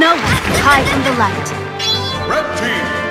No one can hide from the light. Red team,